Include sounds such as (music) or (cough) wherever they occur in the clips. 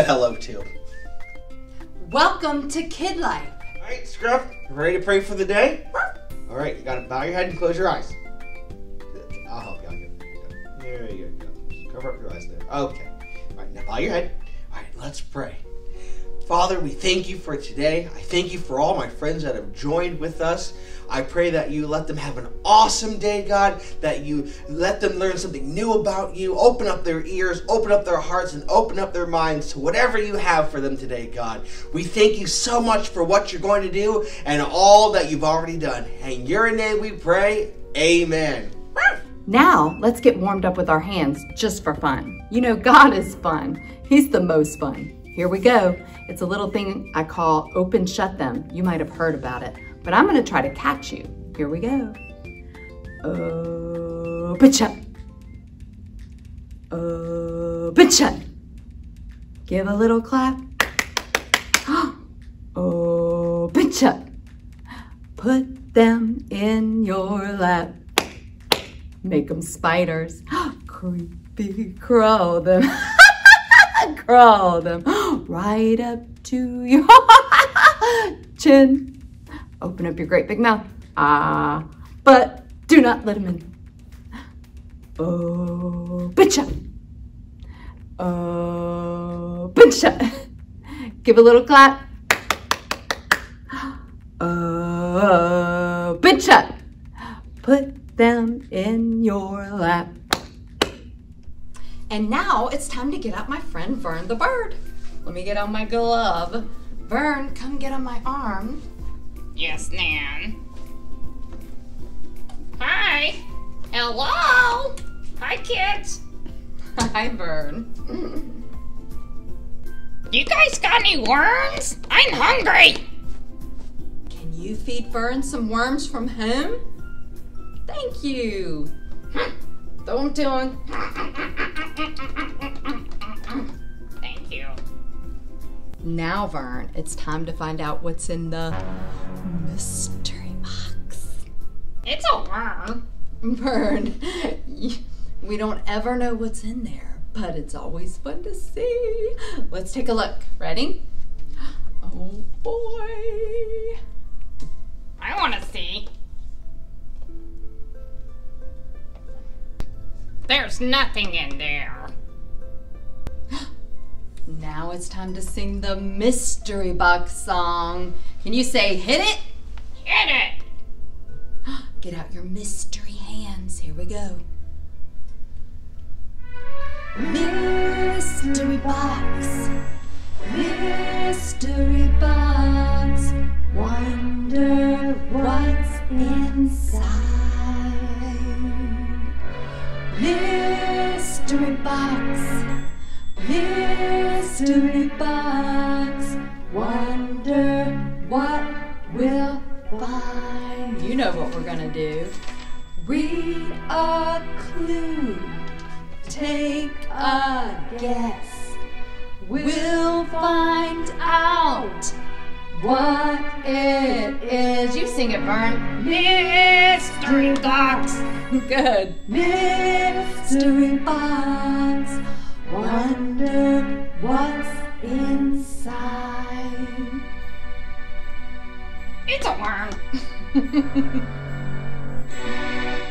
said hello to. Welcome to Kid Life. All right, Scruff, ready to pray for the day? All right, you gotta bow your head and close your eyes. I'll help you. I'll. There you go. Just cover up your eyes there. Okay. All right, now bow your head. All right, let's pray. Father, we thank you for today. I thank you for all my friends that have joined with us. I pray that you let them have an awesome day, God, that you let them learn something new about you. Open up their ears, open up their hearts, and open up their minds to whatever you have for them today, God. We thank you so much for what you're going to do and all that you've already done. In your name we pray, amen. Now, let's get warmed up with our hands just for fun. You know, God is fun. He's the most fun. Here we go. It's a little thing I call open shut them. You might have heard about it, but I'm gonna try to catch you. Here we go. Open shut. Open shut. Give a little clap. (gasps) Open shut. Put them in your lap. Make them spiders. (gasps) Creepy crawl them. (laughs) crawl them (gasps) right up to your (laughs) chin. Open up your great big mouth. Ah, but do not let them in. Oh, bitcha. Oh, bitcha. Give a little clap. Oh, bitcha. Put them in your lap. And now it's time to get out my friend Vern the bird. Let me get on my glove. Vern, come get on my arm. Yes, Nan. Hi. Hello. Hi, kids. (laughs) Hi, Vern. You guys got any worms? I'm hungry. Can you feed Vern some worms from home? Thank you. Hmm. Don't do it. (laughs) Now, Vern, it's time to find out what's in the mystery box. It's a worm. Vern, we don't ever know what's in there, but it's always fun to see. Let's take a look. Ready? Oh boy. I want to see. There's nothing in there. Now it's time to sing the mystery box song. Can you say hit it? Hit it. (gasps) Get out your mystery hands. Here we go. Mystery box. Mystery box. Wonder what's inside. Mystery box. Mystery box. Wonder what we'll find. You know what we're gonna do. Read a clue. Take a guess. We'll find out what it is. You sing it, Vern. Mystery box. (laughs) Good. Mystery box. Wonder what's inside. It's a worm. (laughs)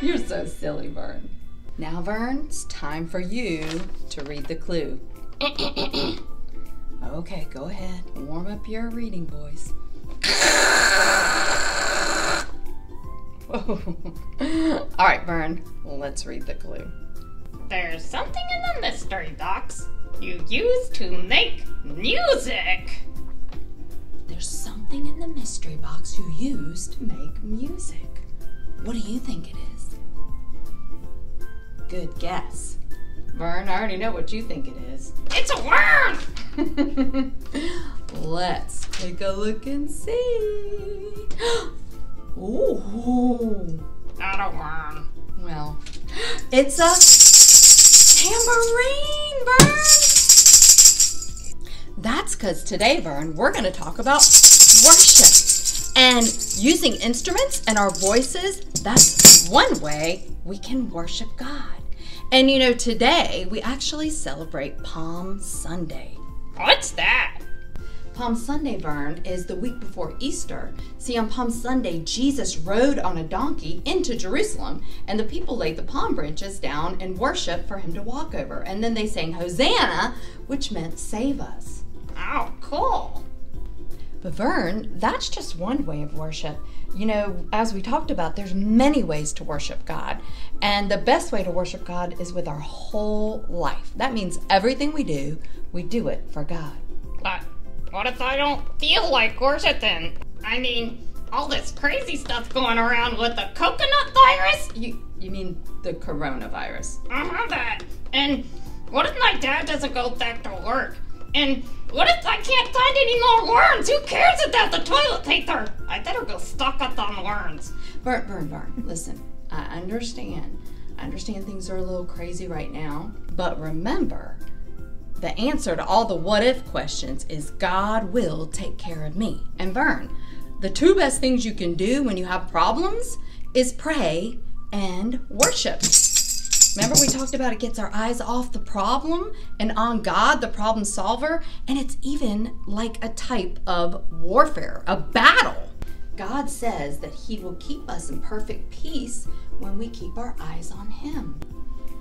You're so silly, Vern. Now, Vern, it's time for you to read the clue. (coughs) okay, go ahead. Warm up your reading voice. (laughs) All right, Vern, let's read the clue. There's something in the mystery box you use to make music. There's something in the mystery box you use to make music. What do you think it is? Good guess. Vern, I already know what you think it is. It's a worm. (laughs) Let's take a look and see. (gasps) Ooh. Not a worm. Well, (gasps) it's a tambourine, Vern. That's because today, Vern, we're going to talk about worship. And using instruments and our voices, that's one way we can worship God. And you know, today we actually celebrate Palm Sunday. What's that? Palm Sunday, Vern, is the week before Easter. See, on Palm Sunday, Jesus rode on a donkey into Jerusalem, and the people laid the palm branches down and worshiped for him to walk over. And then they sang Hosanna, which meant save us. Oh, cool. But Vern, that's just one way of worship. You know, as we talked about, there's many ways to worship God. And the best way to worship God is with our whole life. That means everything we do, we do it for God. What if I don't feel like worshiping? I mean, all this crazy stuff going around with the coconut virus? You you mean the coronavirus? Uh-huh, that. And what if my dad doesn't go back to work? And what if I can't find any more worms? Who cares about the toilet paper? I better go stock up on worms. Vern, Vern, Vern, listen, I understand. I understand things are a little crazy right now, but remember, the answer to all the what if questions is God will take care of me. And Vern, the two best things you can do when you have problems is pray and worship. Remember, we talked about it gets our eyes off the problem and on God, the problem solver, and it's even like a type of warfare, a battle. God says that He will keep us in perfect peace when we keep our eyes on Him.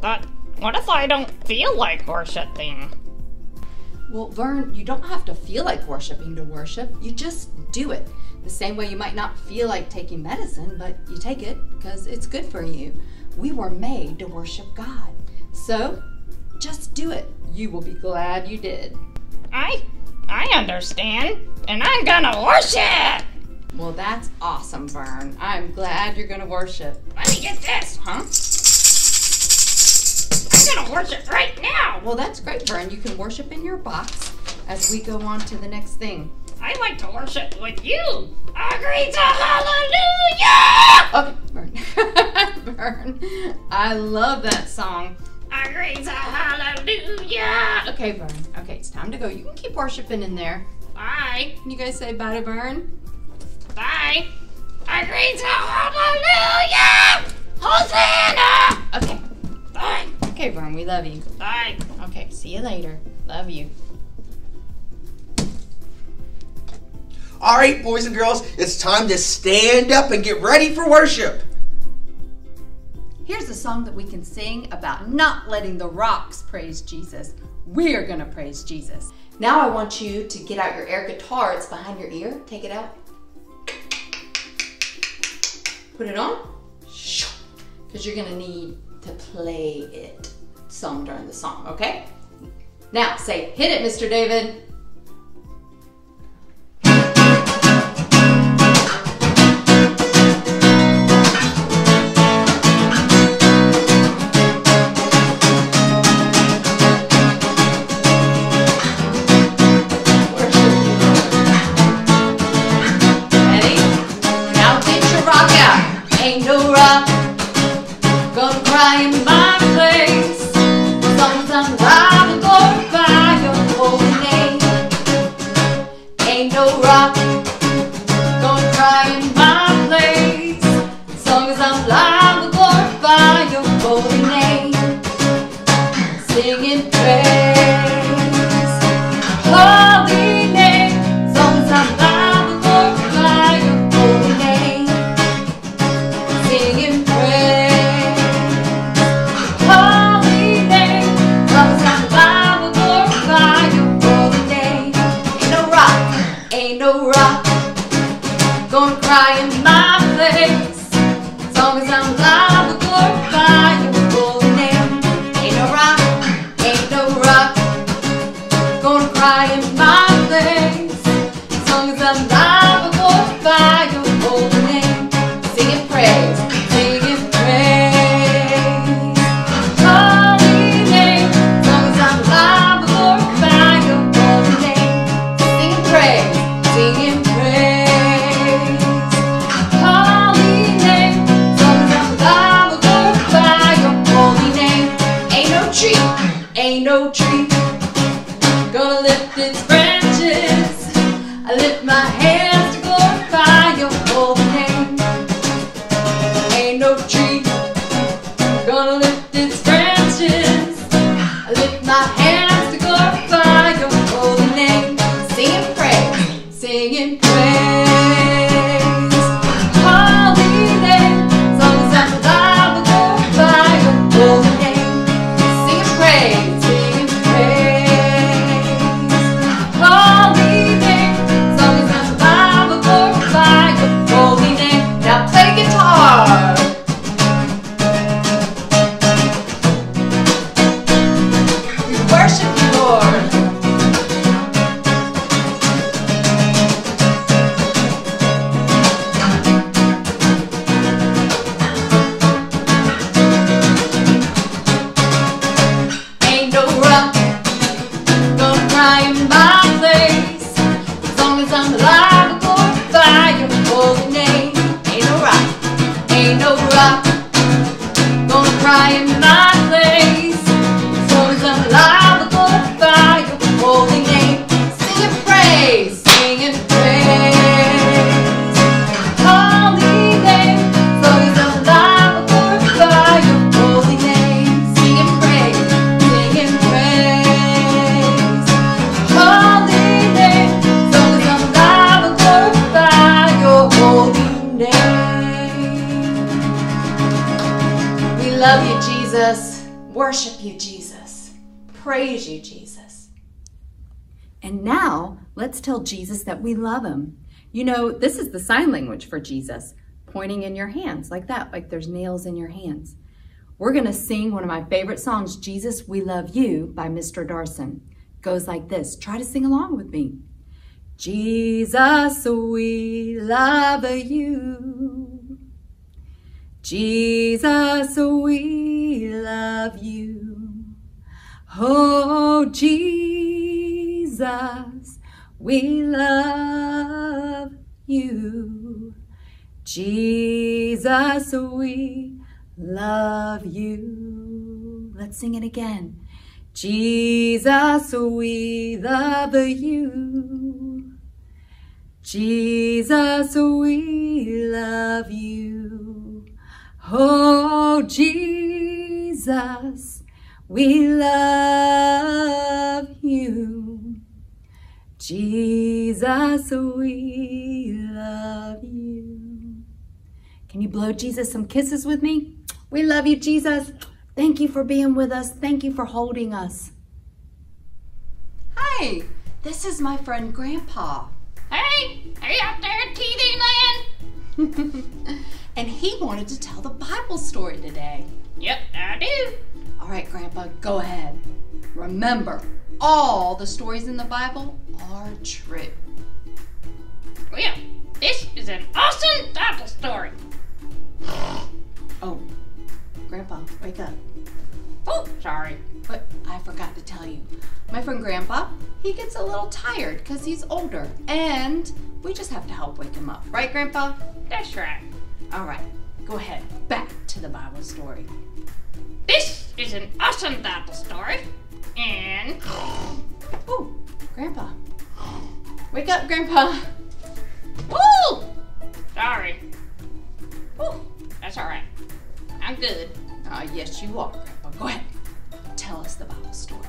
But what if I don't feel like worshiping? Well, Vern, you don't have to feel like worshiping to worship. You just do it. The same way you might not feel like taking medicine, but you take it because it's good for you. We were made to worship God. So just do it. You will be glad you did. I I understand, and I'm gonna worship! Well, that's awesome, Vern. I'm glad you're to worship. Let me get this! Huh? I'm gonna worship right now! Well, that's great, Vern. You can worship in your box as we go on to the next thing. I like to worship with you! Agree to hallelujah! Okay, Vern. (laughs) Vern. I love that song. Agree to hallelujah! Okay, Vern. Okay, it's time to go. You can keep worshiping in there. Bye! Can you guys say bye to Vern? Bye! Agree to hallelujah! Hosanna! Okay. Bye! Okay, Vern, we love you. Bye! Okay, see you later. Love you. All right, boys and girls, it's time to stand up and get ready for worship. Here's a song that we can sing about not letting the rocks praise Jesus. We're going to praise Jesus. Now I want you to get out your air guitar. It's behind your ear. Take it out. Put it on. Because you're going to need to play it some during the song, okay? Now say, hit it, Mr. David. Deus. long as I'm alive, glorify your holy name. Ain't no rock, ain't no rock. Jesus. And now, let's tell Jesus that we love him. You know, this is the sign language for Jesus, pointing in your hands like that, like there's nails in your hands. We're going to sing one of my favorite songs, Jesus, We Love You by Mr. Darson. Goes like this. Try to sing along with me. Jesus, we love you. Jesus, we love you. Oh, Jesus, we love you. Jesus, we love you. Let's sing it again. Jesus, we love you. Jesus, we love you. Oh, Jesus, we love you. Jesus, we love you. Can you blow Jesus some kisses with me? We love you, Jesus. Thank you for being with us. Thank you for holding us. Hi, this is my friend Grandpa. Hey, hey out there in TV land. (laughs) and he wanted to tell the Bible story today. Yep, I do. All right, Grandpa, go ahead. Remember, all the stories in the Bible are true. Oh, yeah, this is an awesome Bible story. Oh, Grandpa, wake up. Oh, sorry. But I forgot to tell you, my friend Grandpa, he gets a little tired because he's older, and we just have to help wake him up. Right, Grandpa? That's right. All right, go ahead. Back to the Bible story. This is an awesome Bible story. And. Oh, Grandpa. Wake up, Grandpa. Woo! Sorry. Woo, that's alright. I'm good. Ah, yes, you are, Grandpa. Go ahead. Tell us the Bible story.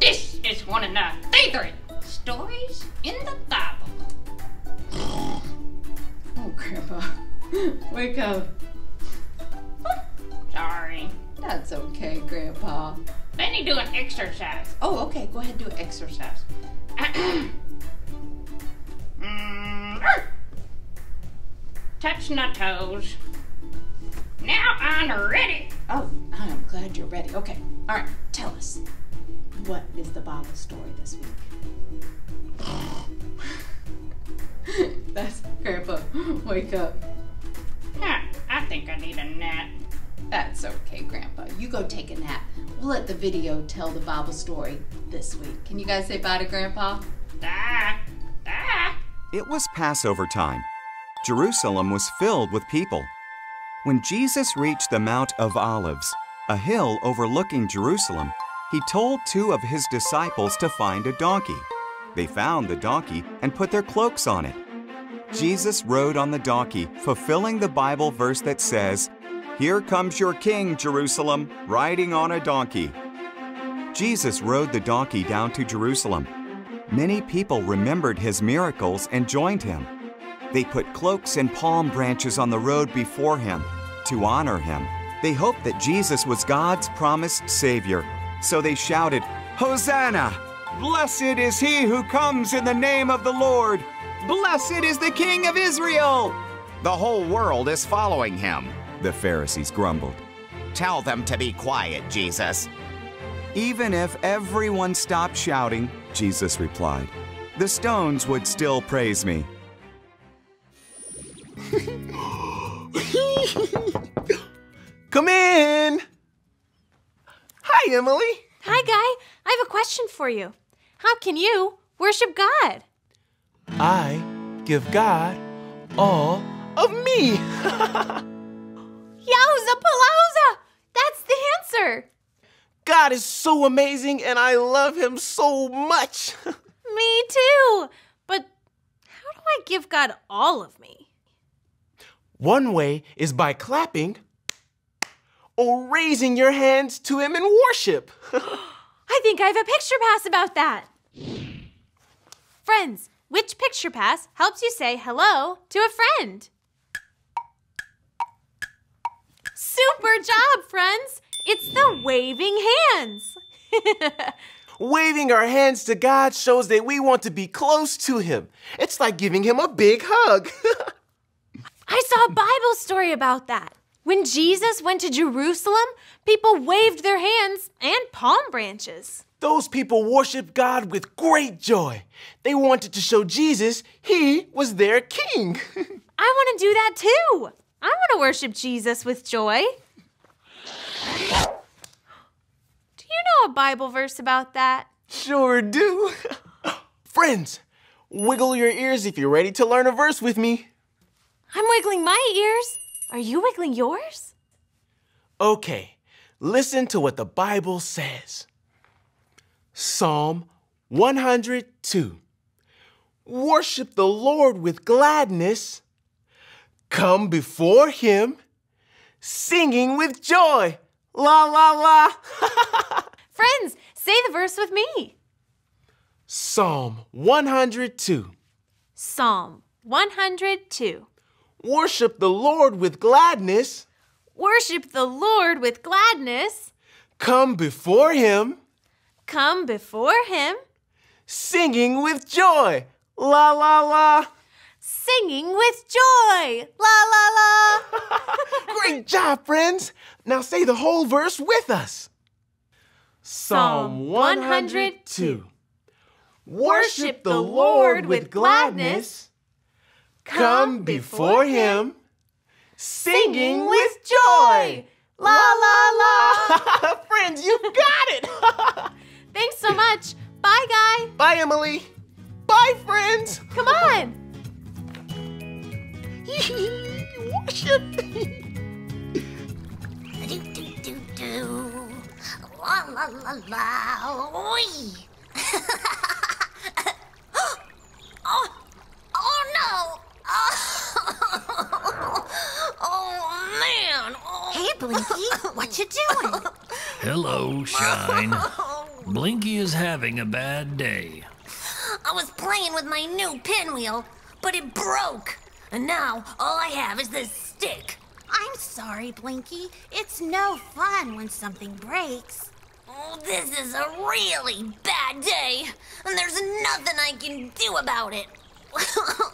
This is one of my favorite stories in the Bible. Oh, Grandpa. (laughs) Wake up. Okay, Grandpa. Let me do an exercise. Oh, okay. Go ahead, do an exercise. (clears throat) Mm, er. Touch my toes. Now I'm ready. Oh, I'm glad you're ready. Okay. All right. Tell us. What is the Bible story this week? (laughs) That's Grandpa. Wake up. Huh, I think I need a nap. That's okay, Grandpa. You go take a nap. We'll let the video tell the Bible story this week. Can you guys say bye to Grandpa? Da, da. It was Passover time. Jerusalem was filled with people. When Jesus reached the Mount of Olives, a hill overlooking Jerusalem, he told two of his disciples to find a donkey. They found the donkey and put their cloaks on it. Jesus rode on the donkey, fulfilling the Bible verse that says, Here comes your king, Jerusalem, riding on a donkey. Jesus rode the donkey down to Jerusalem. Many people remembered his miracles and joined him. They put cloaks and palm branches on the road before him to honor him. They hoped that Jesus was God's promised Savior, so they shouted, Hosanna! Blessed is he who comes in the name of the Lord! Blessed is the King of Israel! The whole world is following him. The Pharisees grumbled. Tell them to be quiet, Jesus. Even if everyone stopped shouting, Jesus replied, the stones would still praise me. (laughs) Come in. Hi, Emily. Hi, Guy. I have a question for you. How can you worship God? I give God all of me. (laughs) Yowza palooza! That's the answer. God is so amazing and I love him so much. (laughs) Me too. But how do I give God all of me? One way is by clapping or raising your hands to him in worship. (laughs) (gasps) I think I have a picture pass about that. Friends, Which picture pass helps you say hello to a friend? Super job, friends! It's the waving hands. (laughs) Waving our hands to God shows that we want to be close to Him. It's like giving Him a big hug. (laughs) I saw a Bible story about that. When Jesus went to Jerusalem, people waved their hands and palm branches. Those people worshiped God with great joy. They wanted to show Jesus He was their King. (laughs) I want to do that too. I want to worship Jesus with joy. Do you know a Bible verse about that? sure do. Friends, wiggle your ears if you're ready to learn a verse with me. I'm wiggling my ears. Are you wiggling yours? Okay, listen to what the Bible says Psalm 102. Worship the Lord with gladness. Come before Him, singing with joy. La la la. (laughs) Friends, say the verse with me. Psalm 102. Psalm 102. Worship the Lord with gladness. Worship the Lord with gladness. Come before Him, Come before Him, singing with joy. La la la. Singing with joy. La la la. (laughs) Great job, friends. Now say the whole verse with us. Psalm 102. Worship the Lord with gladness. Come before Him, singing with joy. La la la. (laughs) friends, you got it. (laughs) Thanks so much. Bye, guy. Bye, Emily. Bye, friends. Come on. Worship. Do do do do. La la la la. Oi. oh, oh no. Oh, man. Oh. Hey, Blinky, what you doing? Hello, Shine. Blinky is having a bad day. I was playing with my new pinwheel, but it broke. And now all I have is this stick. I'm sorry, Blinky. It's no fun when something breaks. Oh, this is a really bad day, and there's nothing I can do about it. (laughs)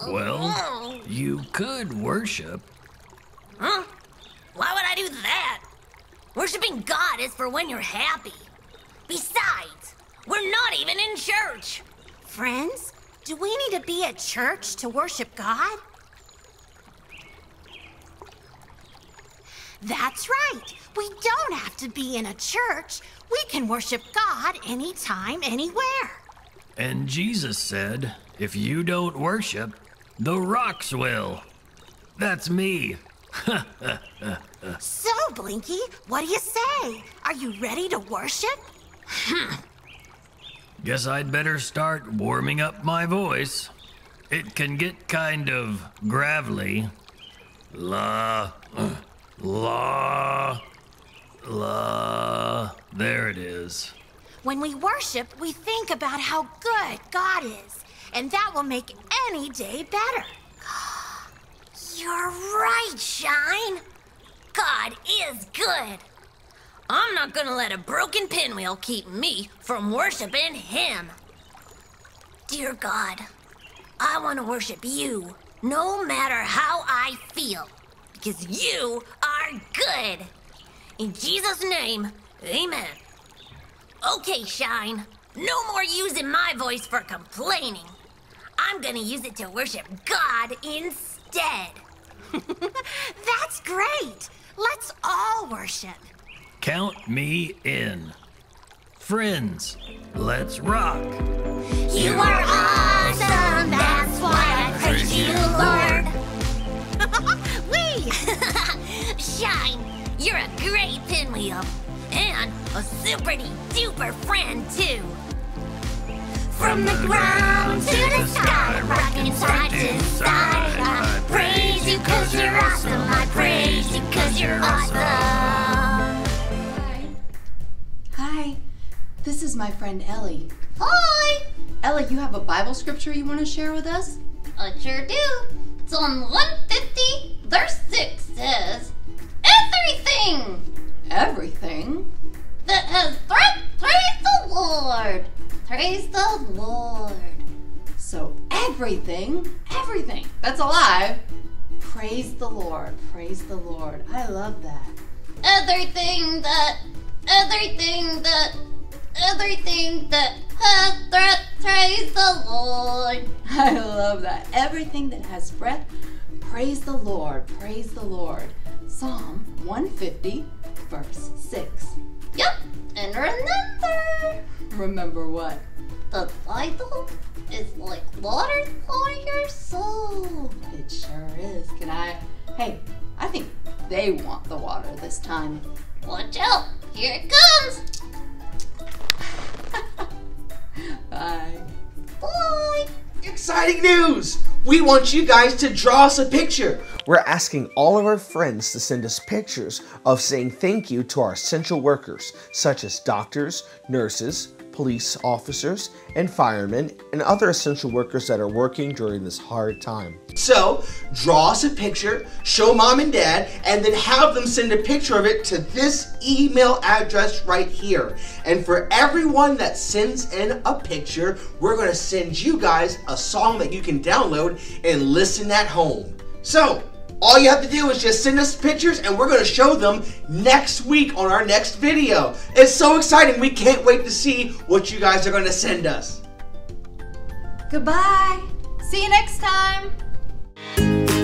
Well, you could worship. Huh? Why would I do that? Worshipping God is for when you're happy. Besides, we're not even in church. Friends, do we need to be at church to worship God? That's right. We don't have to be in a church. We can worship God anytime, anywhere. And Jesus said, if you don't worship, the rocks will. That's me. (laughs) So, Blinky, what do you say? Are you ready to worship? (laughs) Guess I'd better start warming up my voice. It can get kind of gravelly. La, uh, la, la. There it is. When we worship, we think about how good God is, and that will make any day better. (gasps) You're right, Shine. God is good. I'm not gonna let a broken pinwheel keep me from worshiping Him. Dear God, I want to worship you no matter how I feel, because you are good. In Jesus' name, amen. Okay, Shine, no more using my voice for complaining. I'm gonna use it to worship God instead. (laughs) That's great. Let's all worship. Count me in. Friends, let's rock. You are awesome, that's why I praise you, Lord. (laughs) Wee! Shine, you're a great pinwheel. And a super duper friend, too. From the ground to the sky, rocking side to side. I praise you cause you're awesome. I praise you cause you're awesome. Hi, this is my friend Ellie. Hi! Ellie, you have a Bible scripture you want to share with us? I sure do. Psalm 150, verse 6 says, Everything Everything. that uh, has breath, praise the Lord. Praise the Lord. So everything, everything that's alive, praise the Lord. Praise the Lord. I love that. Everything that, everything that, everything that uh, has breath, praise the Lord. (laughs) I love that. Everything that has breath, praise the Lord. Praise the Lord. Psalm 150, verse 6. Yep, and remember, Remember what? the Bible is like water for your soul. It sure is. Can I? Hey, I think they want the water this time. Watch out, here it comes. (laughs) Bye. Bye. Exciting news! We want you guys to draw us a picture. We're asking all of our friends to send us pictures of saying thank you to our essential workers, such as doctors, nurses, police officers, and firemen, and other essential workers that are working during this hard time. So, draw us a picture, show mom and dad, and then have them send a picture of it to this email address right here. And for everyone that sends in a picture, we're gonna send you guys a song that you can download and listen at home. So, all you have to do is just send us pictures and we're going to show them next week on our next video. It's so exciting. We can't wait to see what you guys are going to send us. Goodbye. See you next time.